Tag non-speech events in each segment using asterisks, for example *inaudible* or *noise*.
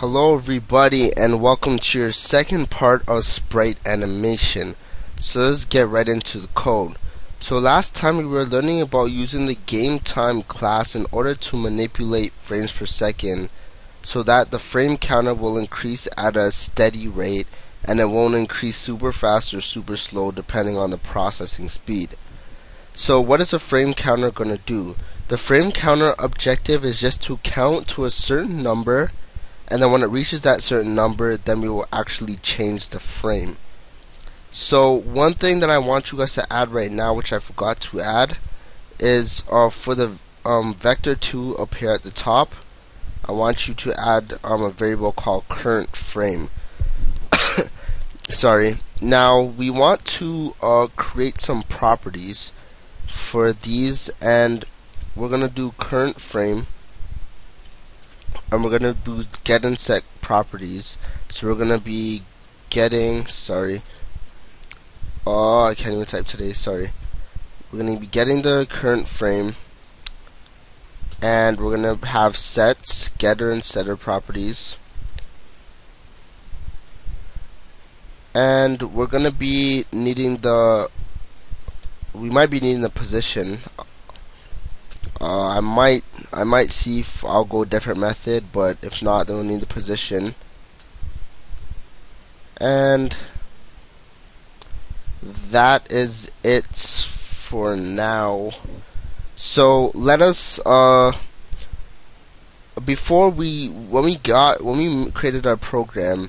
Hello everybody and welcome to your second part of sprite animation. So let's get right into the code. So last time we were learning about using the game time class in order to manipulate frames per second so that the frame counter will increase at a steady rate and it won't increase super fast or super slow depending on the processing speed. So what is a frame counter going to do? The frame counter objective is just to count to a certain number and then when it reaches that certain number then we will actually change the frame. So one thing that I want you guys to add right now which I forgot to add is uh, for the um, vector 2 up here at the top I want you to add um, a variable called current frame. *coughs* Sorry. Now we want to uh, create some properties for these and we're gonna do current frame and we're gonna do get and set properties. So we're gonna be getting sorry. Oh I can't even type today sorry. We're gonna be getting the current frame and we're gonna have sets getter and setter properties. And we're gonna be needing the we might be needing the position. Uh, I might I might see if I'll go a different method but if not then we'll need the position. And that is it for now. So let us uh before we when we got when we created our program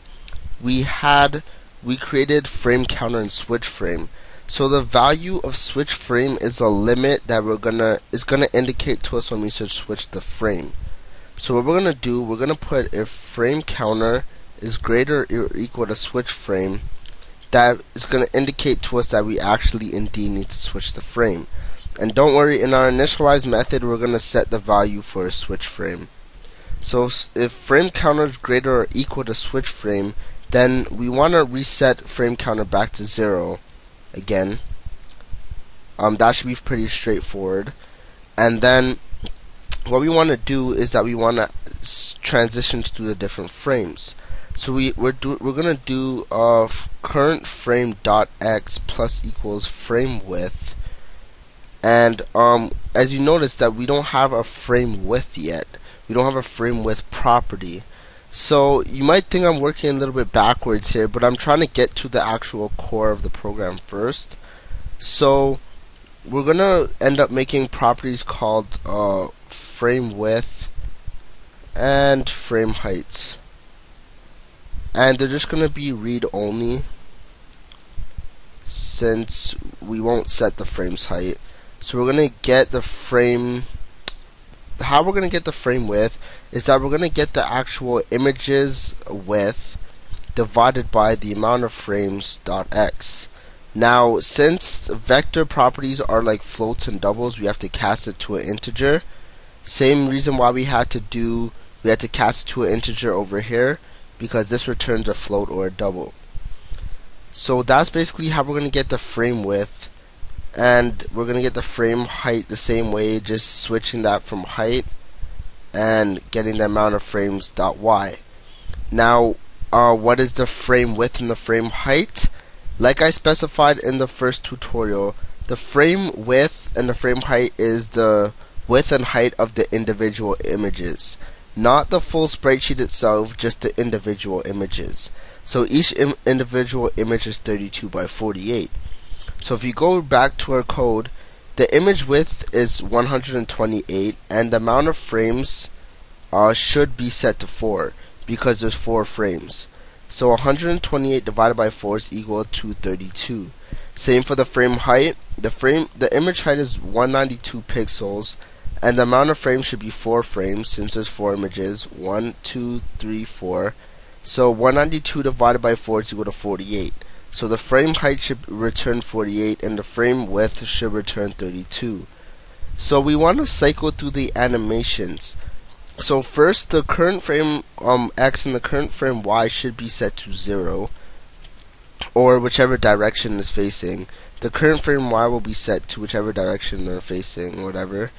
we had we created frame counter and switch frame so the value of switch frame is a limit that we're gonna is gonna indicate to us when we switch the frame. So what we're gonna do, we're gonna put if frame counter is greater or equal to switch frame, that is gonna indicate to us that we actually indeed need to switch the frame. And don't worry, in our initialize method, we're gonna set the value for a switch frame. So if frame counter is greater or equal to switch frame, then we want to reset frame counter back to zero again. Um, that should be pretty straightforward. And then what we want to do is that we want to transition to the different frames. So we we're do we're gonna do uh current frame dot x plus equals frame width, and um as you notice that we don't have a frame width yet. We don't have a frame width property. So you might think I'm working a little bit backwards here, but I'm trying to get to the actual core of the program first. So we're gonna end up making properties called uh, frame width and frame heights, and they're just gonna be read only since we won't set the frame's height. So we're gonna get the frame how we're going to get the frame width is that we're going to get the actual images width divided by the amount of frames dot x. Now, since vector properties are like floats and doubles, we have to cast it to an integer. Same reason why we had to do we had to cast it to an integer over here because this returns a float or a double. So that's basically how we're going to get the frame width and we're gonna get the frame height the same way just switching that from height and getting the amount of frames dot y. Now uh, what is the frame width and the frame height? Like I specified in the first tutorial the frame width and the frame height is the width and height of the individual images not the full sprite sheet itself just the individual images. So each Im individual image is 32 by 48 so if you go back to our code, the image width is 128 and the amount of frames uh, should be set to 4 because there's 4 frames. So 128 divided by 4 is equal to 32. Same for the frame height. The frame the image height is 192 pixels and the amount of frames should be 4 frames since there's 4 images. 1, 2, 3, 4. So 192 divided by 4 is equal to 48. So the frame height should return 48 and the frame width should return 32. So we want to cycle through the animations. So first the current frame um, X and the current frame Y should be set to 0 or whichever direction is facing. The current frame Y will be set to whichever direction they're facing, whatever.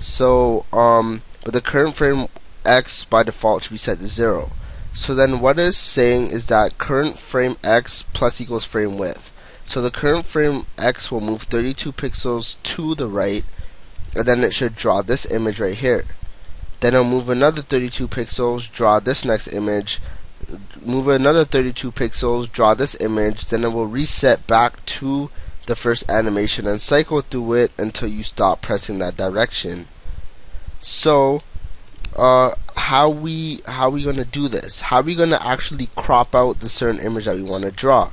So, um, but the current frame X by default should be set to 0. So then what it's saying is that current frame x plus equals frame width. So the current frame x will move 32 pixels to the right and then it should draw this image right here. Then I'll move another 32 pixels, draw this next image, move another 32 pixels, draw this image, then it will reset back to the first animation and cycle through it until you stop pressing that direction. So, uh, how we how we gonna do this? How we gonna actually crop out the certain image that we want to draw?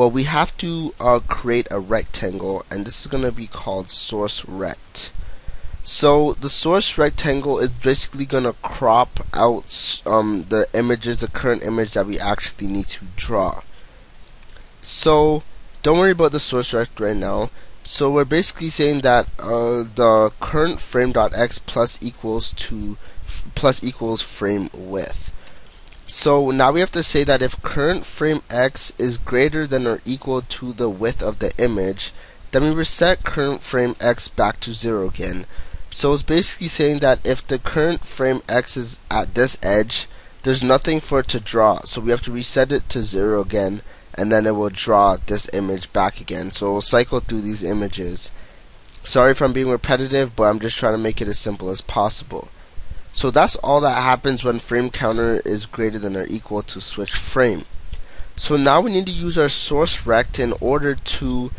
Well, we have to uh, create a rectangle, and this is gonna be called source rect. So the source rectangle is basically gonna crop out um, the images, the current image that we actually need to draw. So don't worry about the source rect right now. So we're basically saying that uh, the current frame.x plus equals to plus equals frame width. So now we have to say that if current frame x is greater than or equal to the width of the image, then we reset current frame x back to zero again. So it's basically saying that if the current frame x is at this edge, there's nothing for it to draw. So we have to reset it to zero again and then it will draw this image back again. So we'll cycle through these images. Sorry if I'm being repetitive, but I'm just trying to make it as simple as possible. So that's all that happens when frame counter is greater than or equal to switch frame. So now we need to use our source rect in order to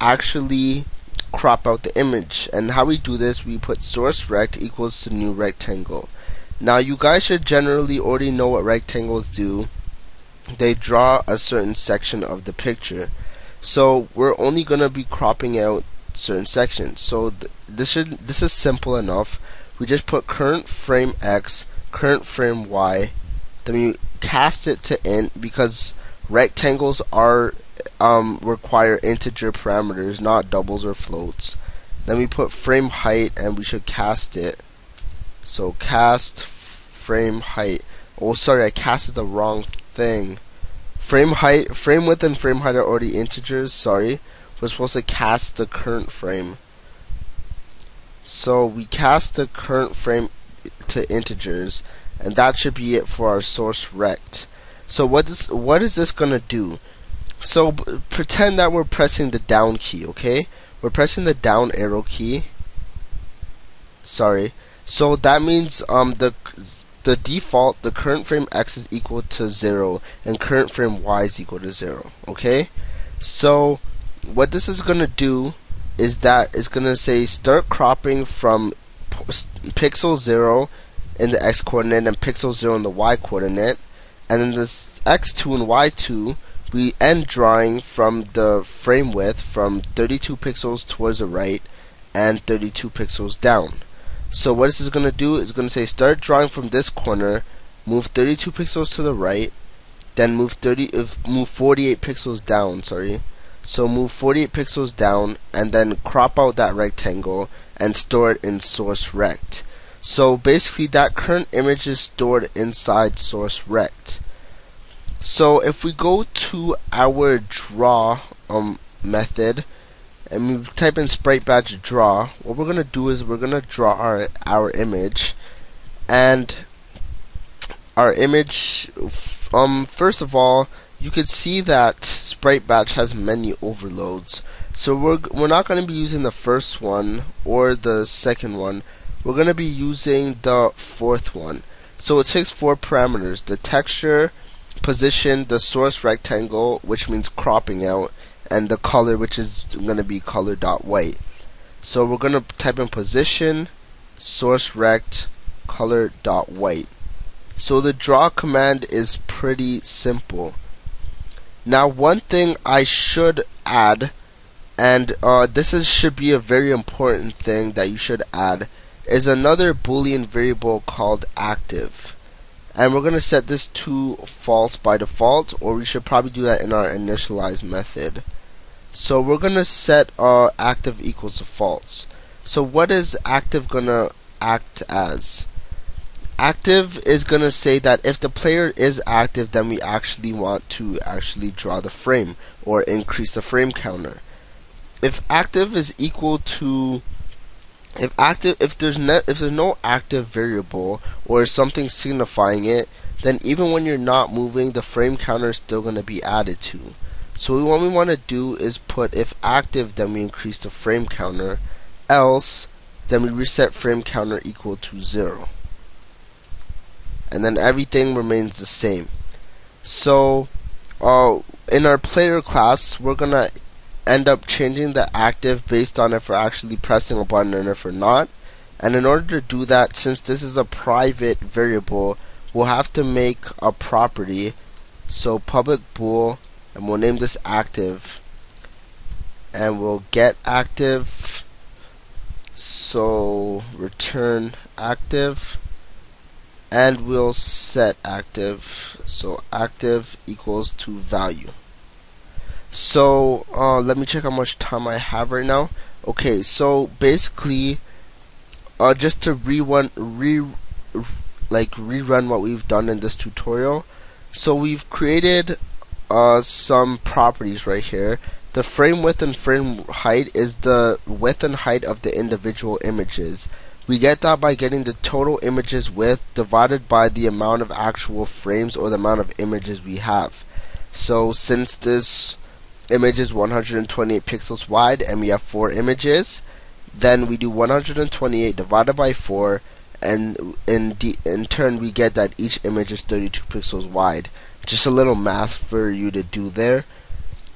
actually crop out the image. And how we do this, we put source rect equals to new rectangle. Now you guys should generally already know what rectangles do they draw a certain section of the picture. So we're only going to be cropping out certain sections. So th this should this is simple enough. We just put current frame x, current frame y, then we cast it to int because rectangles are um, require integer parameters, not doubles or floats. Then we put frame height and we should cast it. So cast frame height. Oh, sorry, I casted the wrong thing. Frame height, frame width and frame height are already integers, sorry. We're supposed to cast the current frame. So we cast the current frame to integers, and that should be it for our source rect. So what is what is this gonna do? So pretend that we're pressing the down key, okay? We're pressing the down arrow key. Sorry. So that means um the the default, the current frame x is equal to 0 and current frame y is equal to 0. Okay? So, what this is going to do is that it's going to say start cropping from pixel 0 in the x coordinate and pixel 0 in the y coordinate. And then this x2 and y2, we end drawing from the frame width from 32 pixels towards the right and 32 pixels down. So what this is going to do is going to say start drawing from this corner, move 32 pixels to the right, then move 30 if move 48 pixels down, sorry. So move 48 pixels down and then crop out that rectangle and store it in source rect. So basically that current image is stored inside source rect. So if we go to our draw um, method, and we type in sprite batch draw, what we're gonna do is we're gonna draw our our image, and our image. Um, first of all, you could see that batch has many overloads. So we're we're not gonna be using the first one or the second one. We're gonna be using the fourth one. So it takes four parameters: the texture, position, the source rectangle, which means cropping out, and the color which is going to be color dot white so we're going to type in position source rect color dot white so the draw command is pretty simple now one thing I should add and uh, this is, should be a very important thing that you should add is another boolean variable called active and we're going to set this to false by default or we should probably do that in our initialize method so we're going to set our active equals to false. So what is active going to act as? Active is going to say that if the player is active, then we actually want to actually draw the frame or increase the frame counter. If active is equal to if active if there's no if there's no active variable or something signifying it, then even when you're not moving, the frame counter is still going to be added to. So what we want to do is put if active, then we increase the frame counter, else, then we reset frame counter equal to 0. And then everything remains the same. So, uh, in our player class, we're going to end up changing the active based on if we're actually pressing a button and if we're not. And in order to do that, since this is a private variable, we'll have to make a property. So public bool, and we'll name this active. And we'll get active. So return active. And we'll set active. So active equals to value. So uh, let me check how much time I have right now. Okay, so basically, uh, just to rerun, re, like rerun what we've done in this tutorial. So we've created uh, some properties right here. The frame width and frame height is the width and height of the individual images. We get that by getting the total images width divided by the amount of actual frames or the amount of images we have. So since this image is 128 pixels wide and we have four images then we do 128 divided by 4 and in, in turn we get that each image is 32 pixels wide just a little math for you to do there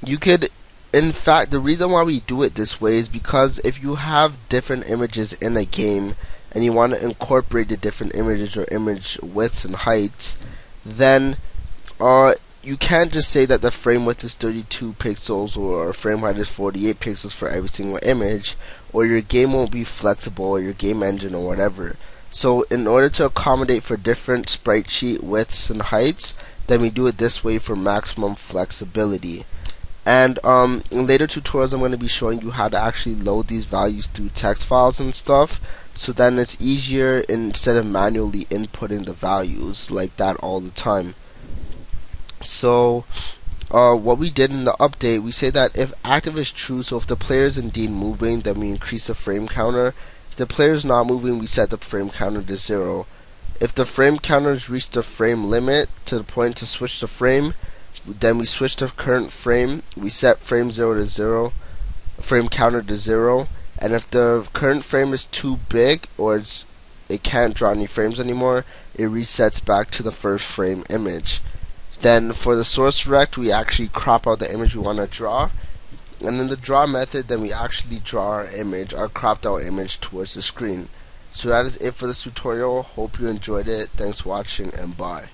you could in fact the reason why we do it this way is because if you have different images in a game and you want to incorporate the different images or image widths and heights then uh, you can't just say that the frame width is 32 pixels or frame height is 48 pixels for every single image or your game won't be flexible or your game engine or whatever. So in order to accommodate for different sprite sheet widths and heights, then we do it this way for maximum flexibility. And um, in later tutorials, I'm going to be showing you how to actually load these values through text files and stuff. So then it's easier instead of manually inputting the values like that all the time. So, uh, what we did in the update, we say that if active is true, so if the player is indeed moving, then we increase the frame counter. If the player is not moving, we set the frame counter to zero. If the frame counter has reached the frame limit to the point to switch the frame, then we switch the current frame. We set frame zero to zero, frame counter to zero, and if the current frame is too big or it's it can't draw any frames anymore, it resets back to the first frame image. Then for the source rect, we actually crop out the image we want to draw. And in the draw method, then we actually draw our image, our cropped out image towards the screen. So that is it for this tutorial. Hope you enjoyed it. Thanks for watching and bye.